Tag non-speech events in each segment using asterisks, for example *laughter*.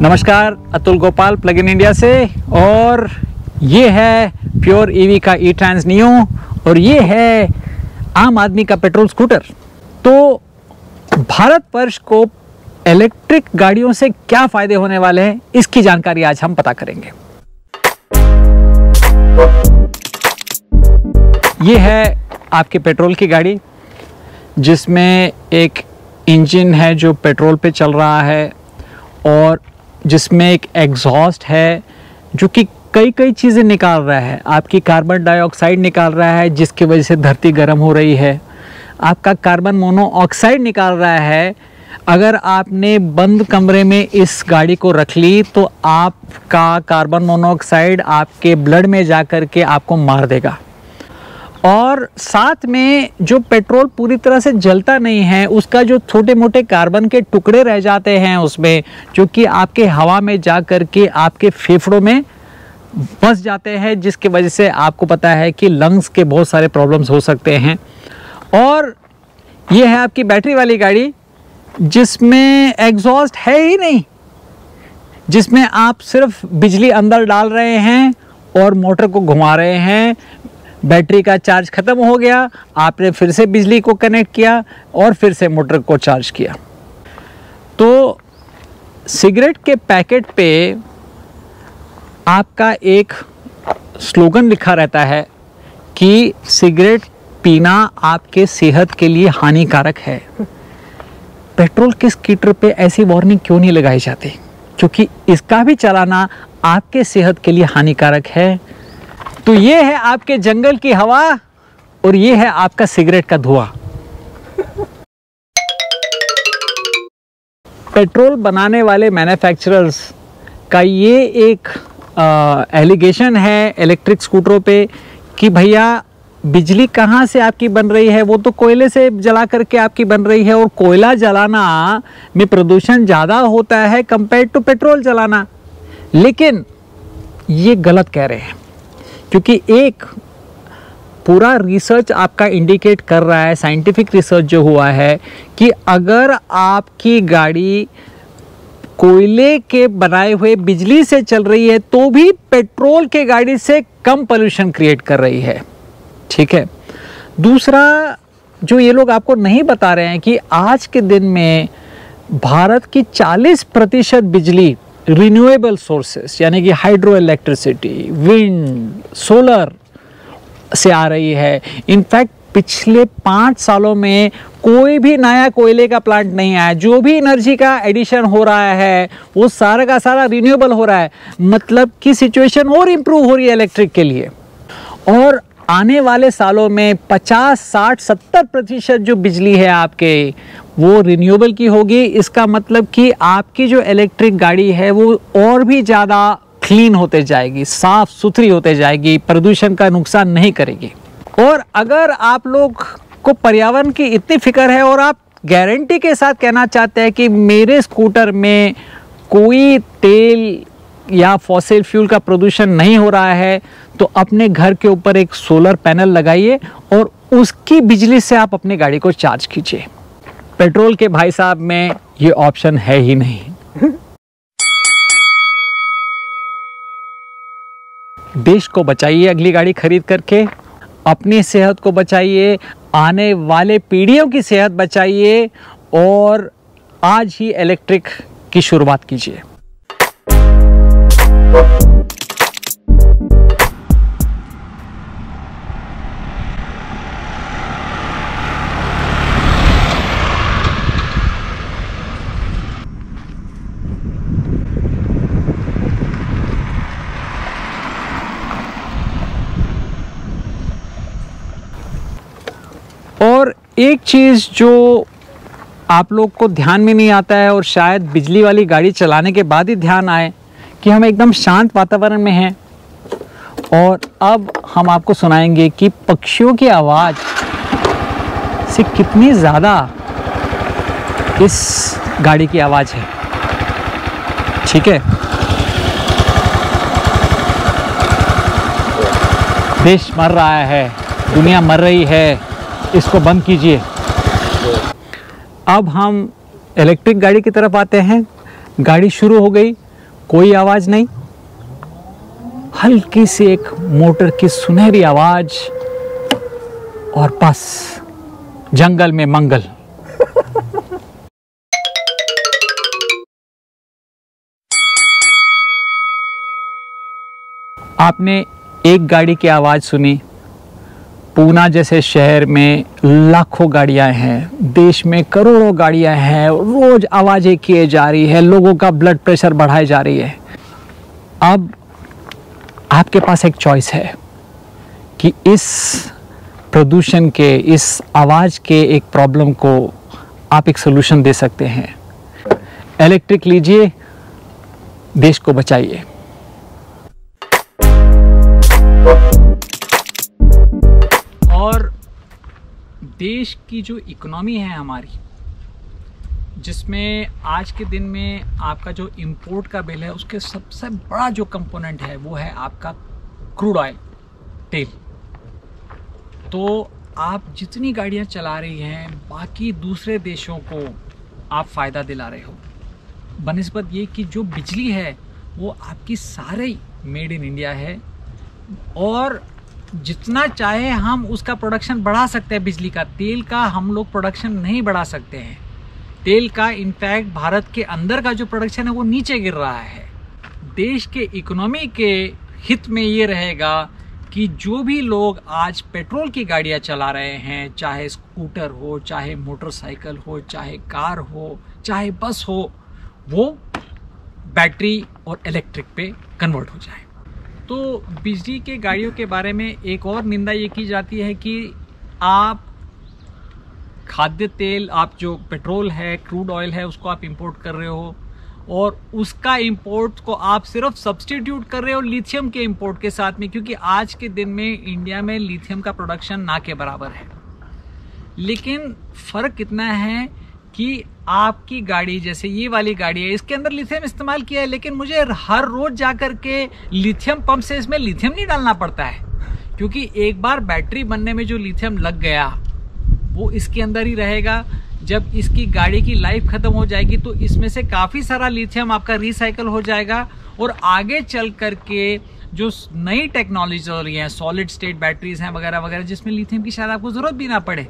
नमस्कार, Atul Gopal plug in India से, और ये है प्योर ईवी का ई ट्रांस नियो और ये है आम आदमी का पेट्रोल स्कूटर। तो भारतवर्ष को इलेक्ट्रिक गाड़ियों से क्या फ़ायदे होने वाले हैं, इसकी जानकारी आज हम पता करेंगे। ये है आपके पेट्रोल की गाड़ी जिसमें एक इंजन है जो पेट्रोल पे चल रहा है और जिसमें एक एग्जॉस्ट है जो कि कई कई चीज़ें निकाल रहा है। आपकी कार्बन डाइऑक्साइड निकाल रहा है, जिसकी वजह से धरती गर्म हो रही है। आपका कार्बन मोनोऑक्साइड निकाल रहा है। अगर आपने बंद कमरे में इस गाड़ी को रख ली तो आपका कार्बन मोनोऑक्साइड आपके ब्लड में जा कर के आपको मार देगा। और साथ में जो पेट्रोल पूरी तरह से जलता नहीं है, उसका जो छोटे मोटे कार्बन के टुकड़े रह जाते हैं उसमें, जो कि आपके हवा में जा कर के आपके फेफड़ों में बस जाते हैं, जिसकी वजह से आपको पता है कि लंग्स के बहुत सारे प्रॉब्लम्स हो सकते हैं। और ये है आपकी बैटरी वाली गाड़ी, जिसमें एग्जॉस्ट है ही नहीं, जिसमें आप सिर्फ़ बिजली अंदर डाल रहे हैं और मोटर को घुमा रहे हैं बैटरी का चार्ज ख़त्म हो गया, आपने फिर से बिजली को कनेक्ट किया और फिर से मोटर को चार्ज किया। तो सिगरेट के पैकेट पे आपका एक स्लोगन लिखा रहता है कि सिगरेट पीना आपके सेहत के लिए हानिकारक है। पेट्रोल के स्कीटर पे ऐसी वार्निंग क्यों नहीं लगाई जाती? क्योंकि इसका भी चलाना आपके सेहत के लिए हानिकारक है। तो ये है आपके जंगल की हवा और ये है आपका सिगरेट का धुआँ। पेट्रोल बनाने वाले मैन्युफैक्चरर्स का ये एक एलिगेशन है इलेक्ट्रिक स्कूटरों पे कि भैया, बिजली कहाँ से आपकी बन रही है? वो तो कोयले से जला करके आपकी बन रही है और कोयला जलाना में प्रदूषण ज़्यादा होता है कंपेयर टू पेट्रोल जलाना। लेकिन ये गलत कह रहे हैं। क्योंकि एक पूरा रिसर्च आपका इंडिकेट कर रहा है साइंटिफिक रिसर्च जो हुआ है, कि अगर आपकी गाड़ी कोयले के बनाए हुए बिजली से चल रही है तो भी पेट्रोल के गाड़ी से कम पोल्यूशन क्रिएट कर रही है। ठीक है? दूसरा, जो ये लोग आपको नहीं बता रहे हैं कि आज के दिन में भारत की 40 प्रतिशत बिजली रिन्यूएबल सोर्सेस यानी कि हाइड्रो इलेक्ट्रिसिटी विंड सोलर से आ रही है। इनफैक्ट पिछले पाँच सालों में कोई भी नया कोयले का प्लांट नहीं आया। जो भी एनर्जी का एडिशन हो रहा है, वो सारा का सारा रिन्यूएबल हो रहा है। मतलब कि सिचुएशन और इम्प्रूव हो रही है इलेक्ट्रिक के लिए। और आने वाले सालों में 50, 60, 70 प्रतिशत जो बिजली है आपके वो रिन्यूएबल की होगी। इसका मतलब कि आपकी जो इलेक्ट्रिक गाड़ी है वो और भी ज़्यादा क्लीन होते जाएगी साफ़ सुथरी होते जाएगी प्रदूषण का नुकसान नहीं करेगी। और अगर आप लोग को पर्यावरण की इतनी फ़िक्र है और आप गारंटी के साथ कहना चाहते हैं कि मेरे स्कूटर में कोई तेल या फॉसिल फ्यूल का प्रदूषण नहीं हो रहा है तो अपने घर के ऊपर एक सोलर पैनल लगाइए और उसकी बिजली से आप अपनी गाड़ी को चार्ज कीजिए। पेट्रोल के भाई साहब में ये ऑप्शन है ही नहीं। देश को बचाइए अगली गाड़ी खरीद करके, अपनी सेहत को बचाइए, आने वाले पीढ़ियों की सेहत बचाइए, और आज ही इलेक्ट्रिक की शुरुआत कीजिए। और एक चीज़ जो आप लोग को ध्यान में नहीं आता है और शायद बिजली वाली गाड़ी चलाने के बाद ही ध्यान आए कि हम एकदम शांत वातावरण में हैं। और अब हम आपको सुनाएँगे कि पक्षियों की आवाज़ से कितनी ज़्यादा इस गाड़ी की आवाज़ है। ठीक है? देश मर रहा है, दुनिया मर रही है, इसको बंद कीजिए। अब हम इलेक्ट्रिक गाड़ी की तरफ़ आते हैं। गाड़ी शुरू हो गई। कोई आवाज़ नहीं। हल्की सी एक मोटर की सुनहरी आवाज़ और बस, जंगल में मंगल। *laughs* आपने एक गाड़ी की आवाज़ सुनी पूना जैसे शहर में लाखों गाड़ियाँ हैं, देश में करोड़ों गाड़ियाँ हैं, रोज आवाज़ें किए जा रही है, लोगों का ब्लड प्रेशर बढ़ाई जा रही है। अब आपके पास एक चॉइस है कि इस प्रदूषण के, इस आवाज़ के एक प्रॉब्लम को आप एक सोल्यूशन दे सकते हैं। इलेक्ट्रिक लीजिए, देश को बचाइए। देश की जो इकोनॉमी है हमारी, जिसमें आज के दिन में आपका जो इंपोर्ट का बिल है, उसके सबसे बड़ा जो कंपोनेंट है, वो है आपका क्रूड ऑयल तेल। तो आप जितनी गाड़ियाँ चला रही हैं, बाकी दूसरे देशों को आप फ़ायदा दिला रहे हो। बनस्बत ये कि जो बिजली है, वो आपकी सारे मेड इन इंडिया है, और जितना चाहे हम उसका प्रोडक्शन बढ़ा सकते हैं बिजली का। तेल का हम लोग प्रोडक्शन नहीं बढ़ा सकते हैं। तेल का इनफैक्ट भारत के अंदर का जो प्रोडक्शन है वो नीचे गिर रहा है। देश के इकोनॉमी के हित में ये रहेगा कि जो भी लोग आज पेट्रोल की गाड़ियाँ चला रहे हैं, चाहे स्कूटर हो, चाहे मोटरसाइकिल हो, चाहे कार हो, चाहे बस हो, वो बैटरी और इलेक्ट्रिक पे कन्वर्ट हो जाए। तो बिजली के गाड़ियों के बारे में एक और निंदा ये की जाती है कि आप खाद्य तेल, आप जो पेट्रोल है, क्रूड ऑयल है, उसको आप इंपोर्ट कर रहे हो और उसका इंपोर्ट को आप सिर्फ़ सब्सटीट्यूट कर रहे हो लिथियम के इंपोर्ट के साथ में, क्योंकि आज के दिन में इंडिया में लिथियम का प्रोडक्शन ना के बराबर है। लेकिन फ़र्क कितना है कि आपकी गाड़ी, जैसे ये वाली गाड़ी है, इसके अंदर लिथियम इस्तेमाल किया है, लेकिन मुझे हर रोज जाकर के लिथियम पंप से इसमें लिथियम नहीं डालना पड़ता है। क्योंकि एक बार बैटरी बनने में जो लिथियम लग गया, वो इसके अंदर ही रहेगा। जब इसकी गाड़ी की लाइफ खत्म हो जाएगी तो इसमें से काफ़ी सारा लिथियम आपका रिसाइकल हो जाएगा और आगे चल करके जो नई टेक्नोलॉजी हो रही है सॉलिड स्टेट बैटरीज हैं, वगैरह वगैरह, जिसमें लिथियम की शायद आपको ज़रूरत भी ना पड़े।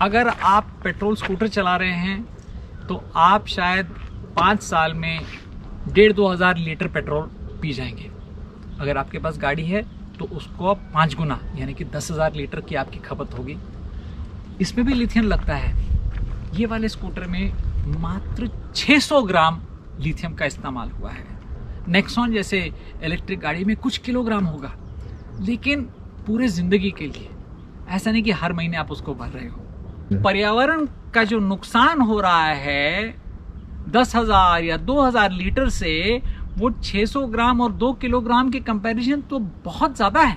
अगर आप पेट्रोल स्कूटर चला रहे हैं तो आप शायद पाँच साल में डेढ़ दो हज़ार लीटर पेट्रोल पी जाएँगे। अगर आपके पास गाड़ी है तो उसको आप पाँच गुना, यानी कि दस हज़ार लीटर की आपकी खपत होगी। इसमें भी लिथियम लगता है। ये वाले स्कूटर में मात्र 600 ग्राम लिथियम का इस्तेमाल हुआ है। नेक्सॉन जैसे इलेक्ट्रिक गाड़ी में कुछ किलोग्राम होगा, लेकिन पूरे ज़िंदगी के लिए, ऐसा नहीं कि हर महीने आप उसको भर रहे हो। पर्यावरण का जो नुकसान हो रहा है, दस हज़ार या दो हज़ार लीटर से, वो 600 ग्राम और दो किलोग्राम के कंपैरिजन तो बहुत ज़्यादा है।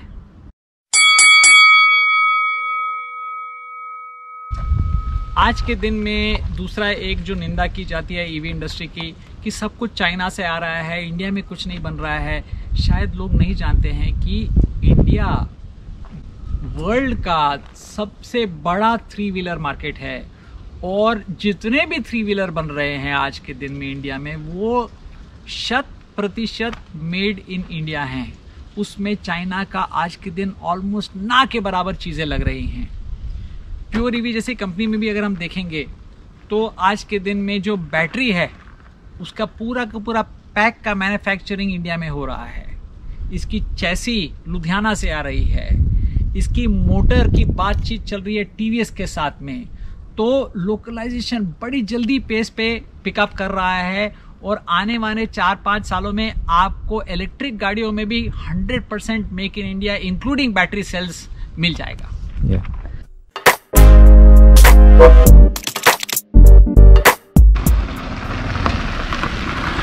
आज के दिन में दूसरा एक जो निंदा की जाती है ईवी इंडस्ट्री की, कि सब कुछ चाइना से आ रहा है, इंडिया में कुछ नहीं बन रहा है। शायद लोग नहीं जानते हैं कि इंडिया वर्ल्ड का सबसे बड़ा थ्री व्हीलर मार्केट है। और जितने भी थ्री व्हीलर बन रहे हैं आज के दिन में इंडिया में, वो शत प्रतिशत मेड इन इंडिया हैं। उसमें चाइना का आज के दिन ऑलमोस्ट ना के बराबर चीज़ें लग रही हैं। प्योर ईवी जैसी कंपनी में भी अगर हम देखेंगे तो आज के दिन में जो बैटरी है, उसका पूरा का पूरा पैक का मैन्युफैक्चरिंग इंडिया में हो रहा है। इसकी चैसी लुधियाना से आ रही है। इसकी मोटर की बातचीत चल रही है टीवीएस के साथ में तो लोकलाइजेशन बड़ी जल्दी पेस पे पिकअप कर रहा है और आने वाले चार पाँच सालों में आपको इलेक्ट्रिक गाड़ियों में भी 100 percent make in India including battery cells मिल जाएगा yeah.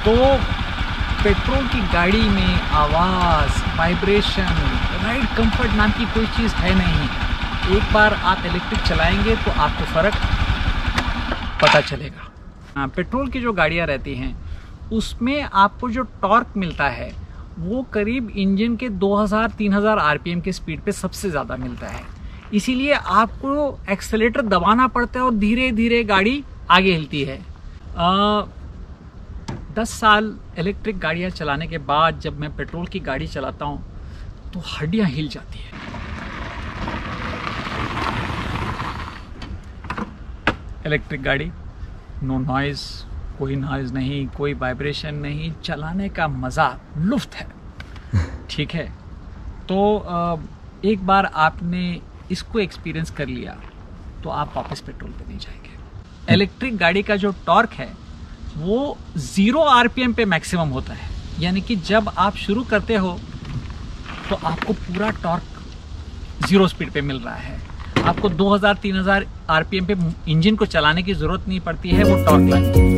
तो पेट्रोल की गाड़ी में आवाज़ वाइब्रेशन राइड कंफर्ट नाम की कोई चीज़ है नहीं। एक बार आप इलेक्ट्रिक चलाएँगे तो आपको फ़र्क पता चलेगा। हाँ पेट्रोल की जो गाड़ियाँ रहती हैं उसमें आपको जो टॉर्क मिलता है वो करीब इंजन के 2000-3000 आरपीएम के स्पीड पे सबसे ज़्यादा मिलता है। इसीलिए आपको एक्सेलेटर दबाना पड़ता है और धीरे धीरे गाड़ी आगे हिलती है। आ, दस साल इलेक्ट्रिक गाड़ियाँ चलाने के बाद जब मैं पेट्रोल की गाड़ी चलाता हूँ तो हड्डियाँ हिल जाती है। इलेक्ट्रिक गाड़ी नो नॉइज़ कोई नॉइज़ नहीं कोई वाइब्रेशन नहीं चलाने का मज़ा लुफ्त है। *laughs* ठीक है? तो एक बार आपने इसको एक्सपीरियंस कर लिया तो आप वापस पेट्रोल पे नहीं जाएँगे। इलेक्ट्रिक गाड़ी का जो टॉर्क है वो ज़ीरो आरपीएम पे मैक्सिमम होता है। यानी कि जब आप शुरू करते हो तो आपको पूरा टॉर्क ज़ीरो स्पीड पे मिल रहा है। आपको 2000 3000 आरपीएम पे इंजन को चलाने की ज़रूरत नहीं पड़ती है, वो टॉर्क लाने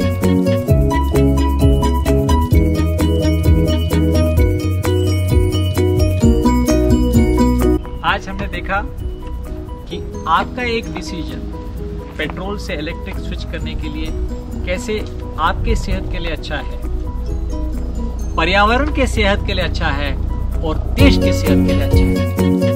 आज हमने देखा कि आपका एक डिसीज़न पेट्रोल से इलेक्ट्रिक स्विच करने के लिए कैसे आपके सेहत के लिए अच्छा है, पर्यावरण के सेहत के लिए अच्छा है और देश की सेहत के लिए अच्छा